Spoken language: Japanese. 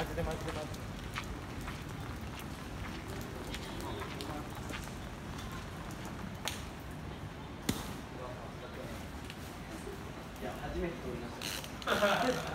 マジでマジでマジで。いや初めて撮りました